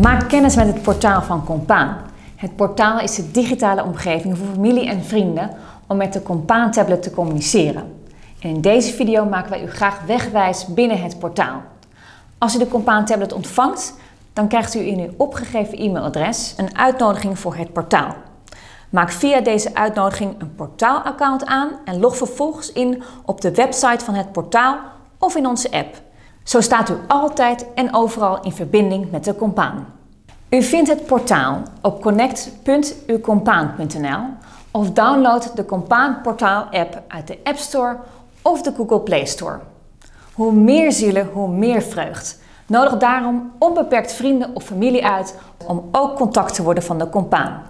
Maak kennis met het portaal van Compaan. Het portaal is de digitale omgeving voor familie en vrienden om met de Compaan tablet te communiceren. En in deze video maken wij u graag wegwijs binnen het portaal. Als u de Compaan tablet ontvangt, dan krijgt u in uw opgegeven e-mailadres een uitnodiging voor het portaal. Maak via deze uitnodiging een portaalaccount aan en log vervolgens in op de website van het portaal of in onze app. Zo staat u altijd en overal in verbinding met de compaan. U vindt het portaal op connect.ucompaan.nl of download de Compaan Portaal app uit de App Store of de Google Play Store. Hoe meer zielen, hoe meer vreugd. Nodig daarom onbeperkt vrienden of familie uit om ook contact te worden van de compaan.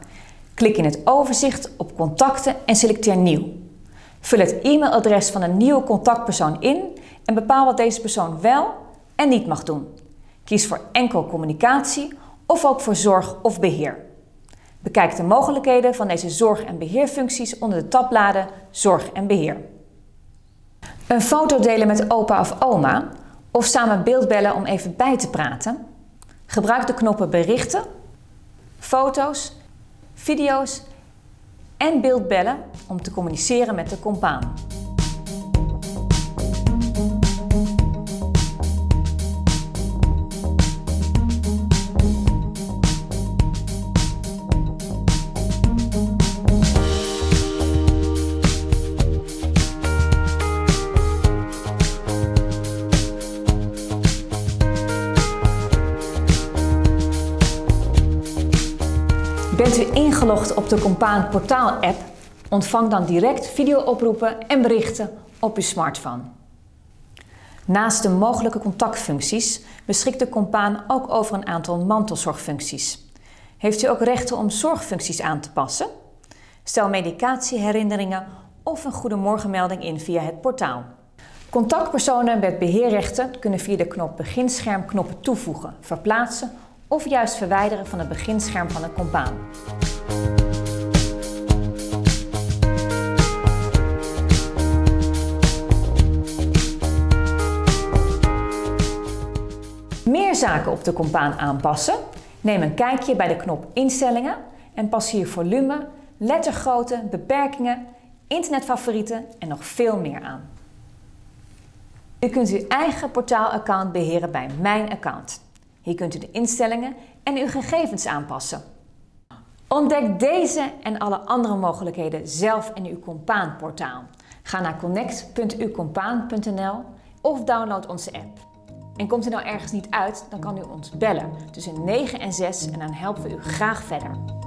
Klik in het overzicht op contacten en selecteer nieuw. Vul het e-mailadres van een nieuwe contactpersoon in en bepaal wat deze persoon wel en niet mag doen. Kies voor enkel communicatie of ook voor zorg of beheer. Bekijk de mogelijkheden van deze zorg- en beheerfuncties onder de tabbladen Zorg en Beheer. Een foto delen met opa of oma of samen beeldbellen om even bij te praten. Gebruik de knoppen berichten, foto's, video's en beeldbellen om te communiceren met de compaan. Bent u ingelogd op de Compaan Portaal app? Ontvang dan direct videooproepen en berichten op uw smartphone. Naast de mogelijke contactfuncties beschikt de Compaan ook over een aantal mantelzorgfuncties. Heeft u ook rechten om zorgfuncties aan te passen? Stel medicatieherinneringen of een goedemorgenmelding in via het portaal. Contactpersonen met beheerrechten kunnen via de knop Beginscherm knoppen toevoegen, verplaatsen of juist verwijderen van het beginscherm van een compaan. Meer zaken op de compaan aanpassen? Neem een kijkje bij de knop Instellingen en pas hier volume, lettergrootte, beperkingen, internetfavorieten en nog veel meer aan. U kunt uw eigen portaalaccount beheren bij Mijn Account. Hier kunt u de instellingen en uw gegevens aanpassen. Ontdek deze en alle andere mogelijkheden zelf in uw Compaan portaal. Ga naar connect.ucompaan.nl of download onze app. En komt u nou ergens niet uit, dan kan u ons bellen tussen 9 en 6 en dan helpen we u graag verder.